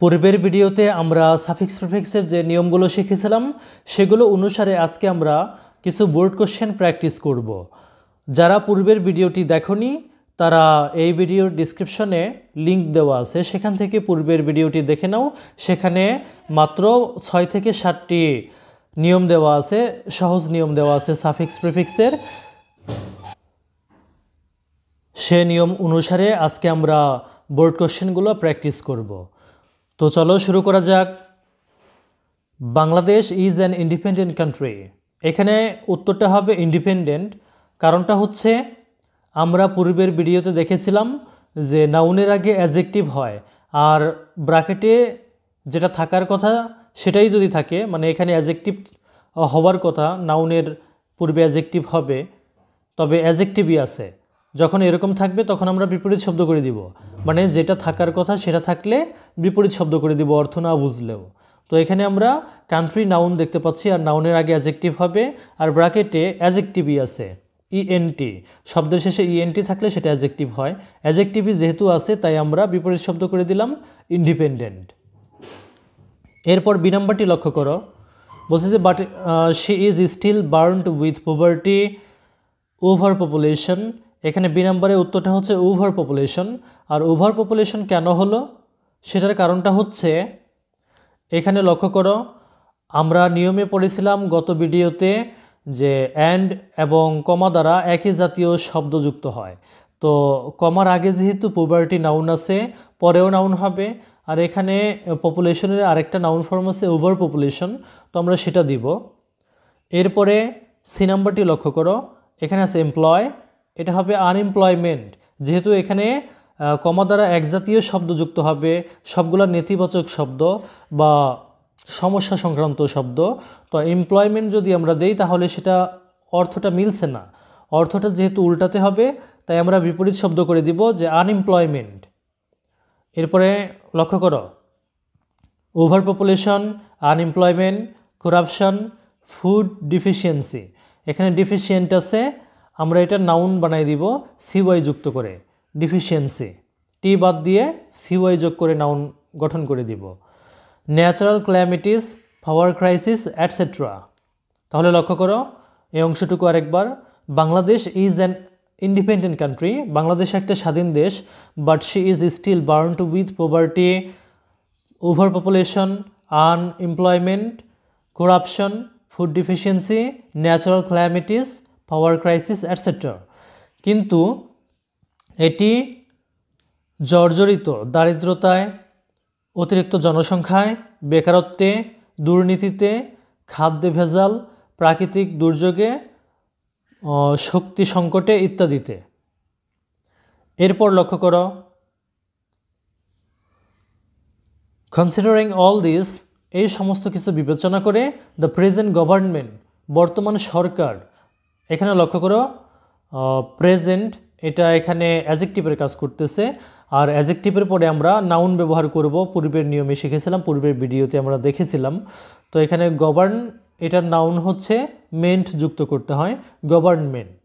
পূর্বের ভিডিওতে আমরা সাফিক্স প্রিফিক্সের যে নিয়মগুলো শিখেছিলাম, সেগুলো অনুসারে আজকে আমরা কিছু বোর্ড কোশ্চেন প্র্যাকটিস করব। যারা পূর্বের ভিডিওটি দেখনি, তারা এই ভিডিওর ডিসক্রিপশনে লিংক দেওয়া আছে। সেখান থেকে পূর্বের ভিডিওটি দেখে নাও। সেখানে মাত্র ছয় থেকে সাতটি নিয়ম দেওয়া আছে, সহজ নিয়ম দেওয়া আছে সাফিক্স প্রিফিক্সের। সে নিয়ম অনুসারে আজকে আমরা বোর্ড কোশ্চেনগুলো প্র্যাকটিস করব। তো চলো শুরু করা যাক। Bangladesh is an independent country এখানে উত্তরটা হবে ইন্ডিপেন্ডেন্ট কারণটা হচ্ছে আমরা পূর্বের ভিডিওতে দেখেছিলাম যে নাউনের আগে অ্যাজেক্টিভ হয়, আর ব্রাকেটে যেটা থাকার কথা সেটাই যদি থাকে মানে এখানে অ্যাজেক্টিভ হওয়ার কথা নাউনের পূর্বে অ্যাজেক্টিভ হবে, তবে অ্যাজেক্টিভই আছে। যখন এরকম থাকবে, তখন আমরা বিপরীত শব্দ করে দিব। মানে যেটা থাকার কথা সেটা থাকলে বিপরীত শব্দ করে দিব অর্থ না বুঝলেও। তো এখানে আমরা কান্ট্রি নাউন দেখতে পাচ্ছি, আর নাউনের আগে অ্যাজেক্টিভ হবে, আর ব্রাকেটে অ্যাজেক্টিভই আছে ইএনটি শব্দের শেষে ইএনটি থাকলে সেটা অ্যাজেক্টিভ হয়। অ্যাজেক্টিভই যেহেতু আছে, তাই আমরা বিপরীত শব্দ করে দিলাম ইন্ডিপেন্ডেন্ট এরপর বি নাম্বারটি লক্ষ্য করো। বলছে যে but she is still burned with poverty over population এখানে বি নাম্বারে উত্তরটা হচ্ছে ওভার পপুলেশন। আর ওভার পপুলেশন কেন হলো? সেটার কারণটা হচ্ছে, এখানে লক্ষ্য করো, আমরা নিয়মে পড়েছিলাম গত ভিডিওতে যে অ্যান্ড এবং কমা দ্বারা একই জাতীয় শব্দ যুক্ত হয়। তো কমার আগে যেহেতু পোভার্টি নাউন আছে, পরেও নাউন হবে। আর এখানে পপুলেশনের আরেকটা নাউন ফর্ম আছে ওভার পপুলেশন তো আমরা সেটা দিব। এরপরে সি নাম্বারটি লক্ষ্য করো, এখানে আছে এমপ্লয় এটা হবে আনএমপ্লয়মেন্ট যেহেতু এখানে কমা দ্বারা একজাতীয় শব্দ যুক্ত হবে, সবগুলো নেতিবাচক শব্দ বা সমস্যা সংক্রান্ত শব্দ। তো এমপ্লয়মেন্ট যদি আমরা দেই, তাহলে সেটা অর্থটা মিলছে না। অর্থটা যেহেতু উল্টাতে হবে, তাই আমরা বিপরীত শব্দ করে দিব যে আনএমপ্লয়মেন্ট এরপরে লক্ষ্য করো over population unemployment corruption food deficiency এখানে ডিফিসিয়েন্ট আছে আমরা এটা নাউন বানাই দিব সিওয়াই যুক্ত করে ডিফিসিয়েন্সি টি বাদ দিয়ে সিওয়াই যোগ করে নাউন গঠন করে দিব। Natural calamities power crisis etcetera তাহলে লক্ষ্য করো, এই অংশটুকু আরেকবার। Bangladesh is an independent country Bangladesh একটা স্বাধীন দেশ but she is still burn to with poverty over population unemployment corruption food deficiency natural calamities power crisis etcetera কিন্তু এটি জর্জরিত দারিদ্রতায়, অতিরিক্ত জনসংখ্যায়, বেকারত্বে, দুর্নীতিতে, খাদ্যে ভেজাল, প্রাকৃতিক দুর্যোগে শক্তি সংকটে ইত্যাদিতে। এরপর লক্ষ্য করো কনসিডারিং অল দিস এই সমস্ত কিছু বিবেচনা করে দ্য প্রেজেন্ট গভর্নমেন্ট বর্তমান সরকার এখানে লক্ষ্য করো প্রেজেন্ট এটা এখানে অ্যাজেকটিভের কাজ করতেছে। আর অ্যাজেকটিভের পরে আমরা নাউন ব্যবহার করব। পূর্বের নিয়মে শিখেছিলাম, পূর্বের ভিডিওতে আমরা দেখেছিলাম। তো এখানে গভর্ন এটার নাউন হচ্ছে মেন্ট যুক্ত করতে হয় গভর্নমেন্ট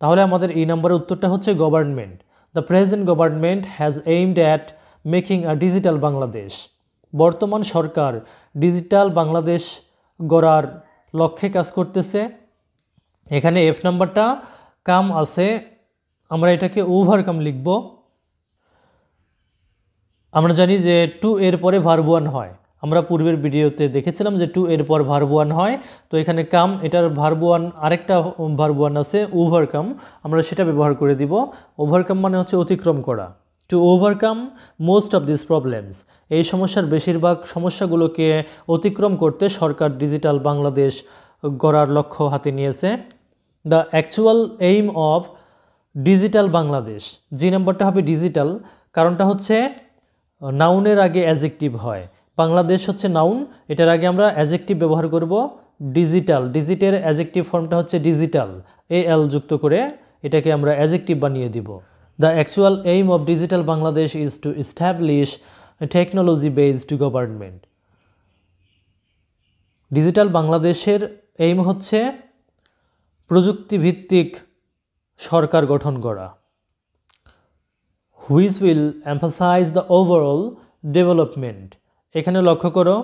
তাহলে আমাদের এই নাম্বারের উত্তরটা হচ্ছে government the present government has aimed at making a digital Bangladesh বর্তমান সরকার ডিজিটাল বাংলাদেশ গড়ার লক্ষ্যে কাজ করতেছে। এখানে এফ নাম্বারটা কাম আছে, আমরা এটাকে ওভারকাম লিখব। আমরা জানি যে টু এর পরে ভার্বুয়ান হয়। আমরা পূর্বের ভিডিওতে দেখেছিলাম যে টু এর পর ভার্বুয়ান হয়, তো এখানে কাম, এটার ভার্বুয়ান আরেকটা ভার্বুয়ান আছে ওভারকাম আমরা সেটা ব্যবহার করে দিব। ওভারকাম মানে হচ্ছে অতিক্রম করা। To overcome most of this problems এই সমস্যার বেশিরভাগ সমস্যাগুলোকে অতিক্রম করতে সরকার ডিজিটাল বাংলাদেশ গড়ার লক্ষ্য হাতে নিয়েছে। The actual aim of digital Bangladesh. যে নাম্বারটা হবে ডিজিটাল, কারণটা হচ্ছে নাউনের আগে অ্যাজেক্টিভ হয়। বাংলাদেশ হচ্ছে নাউন এটার আগে আমরা অ্যাজেক্টিভ ব্যবহার করব ডিজিটাল ডিজিটের অ্যাজেক্টিভ ফর্মটা হচ্ছে ডিজিটাল এ এল যুক্ত করে এটাকে আমরা অ্যাজেক্টিভ বানিয়ে দিব। The actual aim of digital Bangladesh is to establish technology based government digital বাংলাদেশের এইম হচ্ছে প্রযুক্তিভিত্তিক সরকার গঠন করা। Which will emphasise the overall development. এখানে লক্ষ্য করো,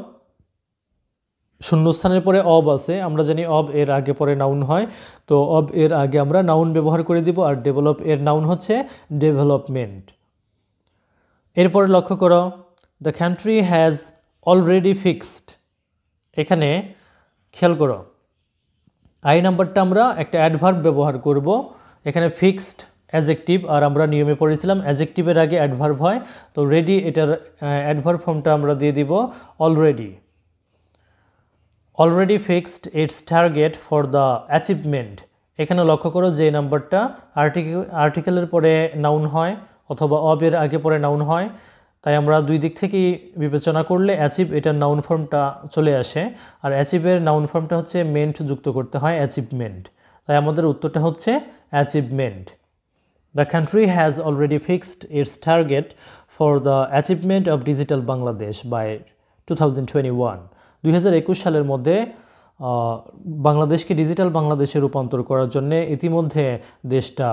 শূন্যস্থানের পরে অব আছে, আমরা জানি অব এর আগে পরে নাউন হয়, তো অব এর আগে আমরা নাউন ব্যবহার করে দিব, আর ডেভেলপ এর নাউন হচ্ছে ডেভেলপমেন্ট। এরপরে লক্ষ্য করো, the country has already fixed. এখানে খেয়াল করো আই নাম্বারটা আমরা একটা অ্যাডভার্ব ব্যবহার করব। এখানে ফিক্সড অ্যাজেকটিভ আর আমরা নিয়মে পড়েছিলাম অ্যাজেকটিভের আগে অ্যাডভার্ব হয়। তো রেডি এটার অ্যাডভার্ব ফর্মটা আমরা দিয়ে দিব already already fixed its target for the achievement এখানে লক্ষ্য করো যে নাম্বারটা আর্টিকেল আর্টিকেলের পরে নাউন হয়, অথবা অবের আগে পরে নাউন হয়। তাই আমরা দুই দিক থেকেই বিবেচনা করলে অ্যাচিভ এটার নাউন ফর্মটা চলে আসে। আর অ্যাচিভের নাউন ফর্মটা হচ্ছে মেন্ট যুক্ত করতে হয় অ্যাচিভমেন্ট তাই আমাদের উত্তরটা হচ্ছে achievement the country has already fixed its target for the achievement of digital Bangladesh by two thousand twenty one দুই হাজার একুশ সালের মধ্যে বাংলাদেশকে ডিজিটাল বাংলাদেশে রূপান্তর করার জন্য ইতিমধ্যে দেশটা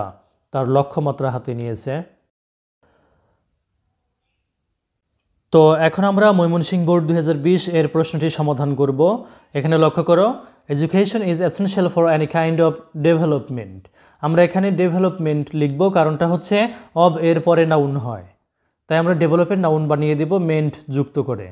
তার লক্ষ্যমাত্রা হাতে নিয়েছে। তো এখন আমরা ময়মনসিংহ বোর্ড দু হাজার বিশ এর প্রশ্নটি সমাধান করব। এখানে লক্ষ্য করো education is essential for any kind of development আমরা এখানে ডেভেলপমেন্ট লিখব, কারণটা হচ্ছে অব এর পরে নাউন হয়। তাই আমরা ডেভেলপের নাউন বানিয়ে দেব মেন্ট যুক্ত করে।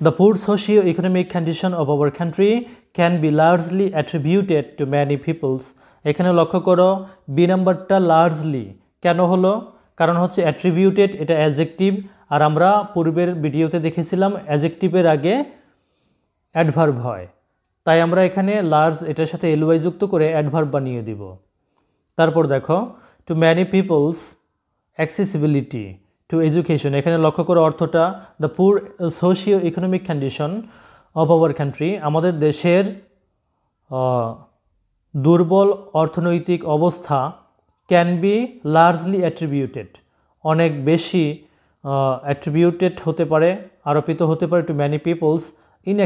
The poor socio economic condition of our country can be largely attributed to many peoples এখানে লক্ষ্য করো বি নাম্বারটা লার্জলি কেন হলো? কারণ হচ্ছে অ্যাট্রিবিউটেড এটা অ্যাজেকটিভ আর আমরা পূর্বের ভিডিওতে দেখেছিলাম অ্যাজেকটিভের আগে অ্যাডভার্ব হয়। তাই আমরা এখানে লার্জ এটার সাথে এলওয়াই যুক্ত করে অ্যাডভার্ব বানিয়ে দিব। তারপর দেখো to many peoples accessibility to education এখানে লক্ষ্য করো অর্থটা the poor socio economic condition of our country আমাদের দেশের দুর্বল অর্থনৈতিক অবস্থা ক্যান বি লার্জলি অ্যাট্রিবিউটেড অনেক বেশি অ্যাট্রিবিউটেড হতে পারে, আরোপিত হতে পারে to many peoples in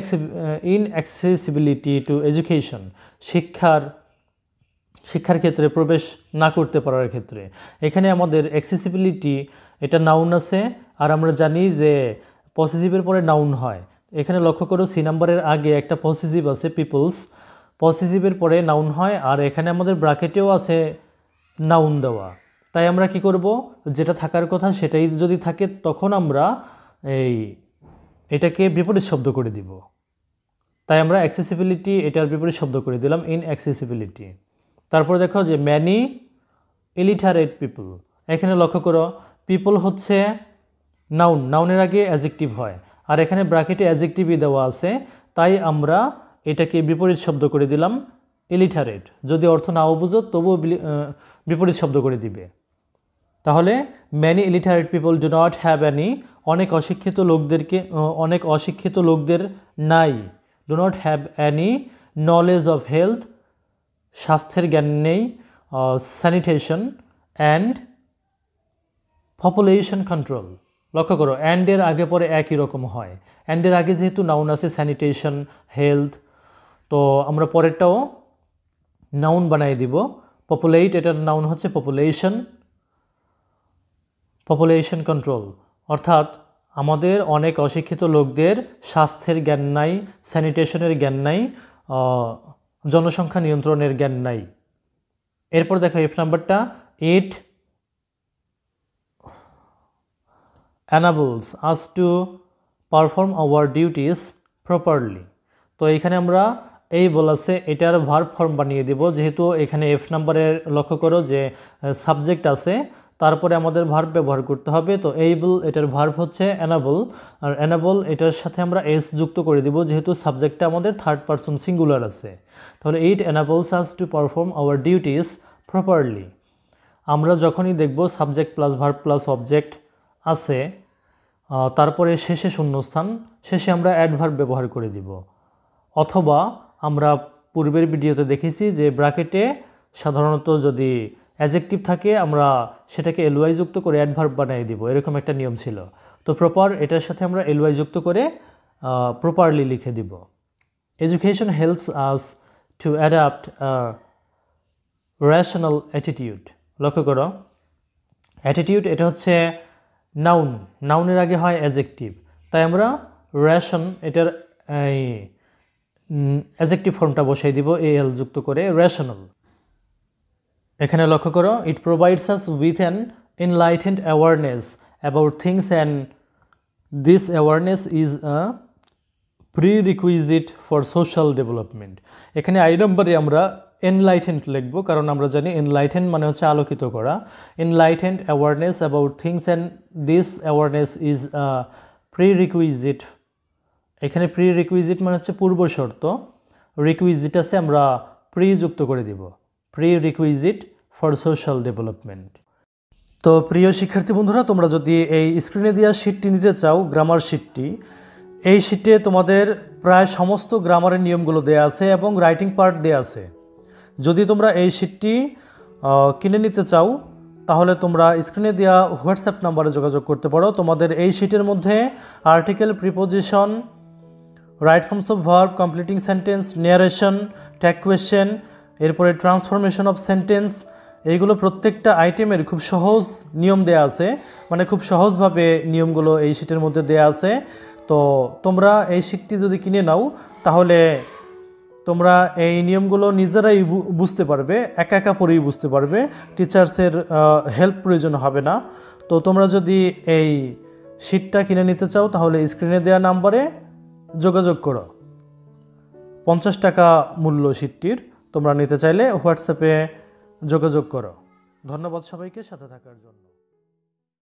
in accessibility to education শিক্ষার শিক্ষার ক্ষেত্রে প্রবেশ না করতে পারার ক্ষেত্রে। এখানে আমাদের অ্যাক্সেসিবিলিটি এটা নাউন আছে, আর আমরা জানি যে পসিটিভের পরে নাউন হয়। এখানে লক্ষ্য করো সি নাম্বারের আগে একটা পসিটিভ আছে পিপলস পসিটিভের পরে নাউন হয়, আর এখানে আমাদের ব্রাকেটেও আছে নাউন দেওয়া। তাই আমরা কি করব? যেটা থাকার কথা সেটাই যদি থাকে, তখন আমরা এই এটাকে বিপরীত শব্দ করে দিব। তাই আমরা অ্যাক্সেসিবিলিটি এটার বিপরীত শব্দ করে দিলাম ইন অ্যাক্সেসিবিলিটি তারপর দেখো যে ম্যানি ইলিটারেট পিপল এখানে লক্ষ্য করো পিপল হচ্ছে নাউন নাউনের আগে অ্যাজেক্টিভ হয়। আর এখানে ব্রাকেটে অ্যাজেক্টিভই দেওয়া আছে। তাই আমরা এটাকে বিপরীত শব্দ করে দিলাম ইলিটারেট যদি অর্থ নাও বুঝো, তবুও বিপরীত শব্দ করে দিবে। তাহলে many illiterate people do not have any অনেক অশিক্ষিত লোকদেরকে অনেক অশিক্ষিত লোকদের নাই। Do not have any knowledge of health স্বাস্থ্যের জ্ঞান নেই স্যানিটেশন অ্যান্ড পপুলেশন কন্ট্রোল লক্ষ্য করো অ্যান্ডের আগে পরে একই রকম হয়। অ্যান্ডের আগে যেহেতু নাউন আছে স্যানিটেশন হেলথ তো আমরা পরেরটাও নাউন বানাই দিব। পপুলেট এটার নাউন হচ্ছে পপুলেশন পপুলেশন কন্ট্রোল অর্থাৎ আমাদের অনেক অশিক্ষিত লোকদের স্বাস্থ্যের জ্ঞান নাই স্যানিটেশনের জ্ঞান নাই জনসংখ্যা নিয়ন্ত্রণের জ্ঞান নাই। এরপর দেখো এফ নাম্বারটা it enables us to perform our duties properly তো এখানে আমরা এই বলাছে এটার ভার্ব ফর্ম বানিয়ে দিব। যেহেতু এখানে এফ নাম্বারের লক্ষ্য করো যে সাবজেক্ট আছে তারপরে আমাদের ভার্ব ব্যবহার করতে হবে। তো এইবল এটার ভার্ব হচ্ছে অ্যানাবল আর অ্যানাবল এটার সাথে আমরা এস যুক্ত করে দিব, যেহেতু সাবজেক্টটা আমাদের থার্ড পারসন সিঙ্গুলার আছে। তাহলে it enables us to perform our duties properly আমরা যখনই দেখব subject plus verb plus object আছে তারপরে শেষে শূন্যস্থান, শেষে আমরা অ্যাডভার্ব ব্যবহার করে দিব। অথবা আমরা পূর্বের ভিডিওতে দেখেছি যে ব্র্যাকেটে সাধারণত যদি অ্যাজেক্টিভ থাকে, আমরা সেটাকে এলওয়াই যুক্ত করে অ্যাডভার্ব বানিয়ে দিব। এরকম একটা নিয়ম ছিল। তো প্রপার এটার সাথে আমরা এলওয়াই যুক্ত করে প্রপারলি লিখে দিব। Education helps us to adapt rational attitude লক্ষ্য করো। অ্যাটিটিউড এটা হচ্ছে নাউন নাউনের আগে হয় অ্যাজেক্টিভ তাই আমরা রেশন এটার এই অ্যাজেক্টিভ ফর্মটা বসাই দিব এ এল যুক্ত করে রেশনাল এখানে লক্ষ্য করো it provides us with an enlightened awareness about things and this awareness is a prerequisite for social development এখানে আই নম্বরে আমরা এনলাইটেন্ড লিখব, কারণ আমরা জানি এনলাইটেন্ড মানে হচ্ছে আলোকিত করা। Enlightened awareness about things and this awareness is prerequisite এখানে প্রি রিকুইজিট মানে হচ্ছে পূর্ব শর্ত রিকুইজিট আছে আমরা প্রি যুক্ত করে দিব। Prerequisite for social development তো প্রিয় শিক্ষার্থী বন্ধুরা, তোমরা যদি এই স্ক্রিনে দেওয়া শিটটি নিতে চাও গ্রামার শিটটি এই শিটে তোমাদের প্রায় সমস্ত গ্রামারের নিয়মগুলো দেয়া আছে এবং রাইটিং পার্ট দেয়া আছে। যদি তোমরা এই শিটটি কিনে নিতে চাও, তাহলে তোমরা স্ক্রিনে দেওয়া হোয়াটসঅ্যাপ নাম্বারে যোগাযোগ করতে পারো। তোমাদের এই শিটের মধ্যে article preposition right forms of verb completing sentence narration tag question এরপরে ট্রান্সফরমেশন অফ সেন্টেন্স এইগুলো প্রত্যেকটা আইটেমের খুব সহজ নিয়ম দেয়া আছে। মানে খুব সহজভাবে নিয়মগুলো এই শিটের মধ্যে দেয়া আছে। তো তোমরা এই শিটটি যদি কিনে নাও, তাহলে তোমরা এই নিয়মগুলো নিজেরাই বুঝতে পারবে, একা একা পড়েই বুঝতে পারবে। টিচার্সের হেল্প প্রয়োজন হবে না। তো তোমরা যদি এই শিটটা কিনে নিতে চাও, তাহলে স্ক্রিনে দেওয়া নাম্বারে যোগাযোগ করো। পঞ্চাশ টাকা মূল্য শিটটির তোমরা নিতে চাইলে হোয়াটসঅ্যাপে যোগাযোগ করো। ধন্যবাদ সবাইকে সাথে থাকার জন্য।